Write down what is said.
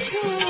छू